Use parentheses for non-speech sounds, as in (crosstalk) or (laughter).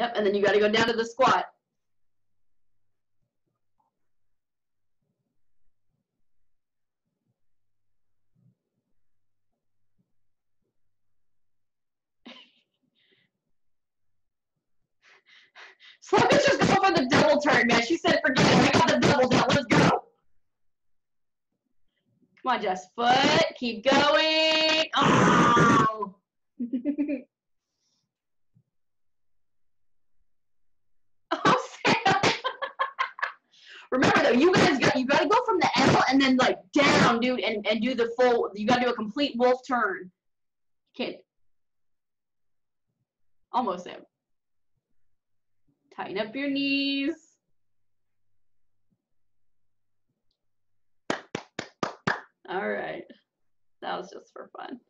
Yep, and then you got to go down to the squat. (laughs) So let's just go for the double turn, man. She said, forget it. I got the double down. Let's go. Come on, Jess. Foot. Keep going. Oh. Remember though, you guys got you got to go from the L and then like down, dude, and and do the full. You got to do a complete wolf turn. Can't. Almost Sam. Tighten up your knees. All right. That was just for fun.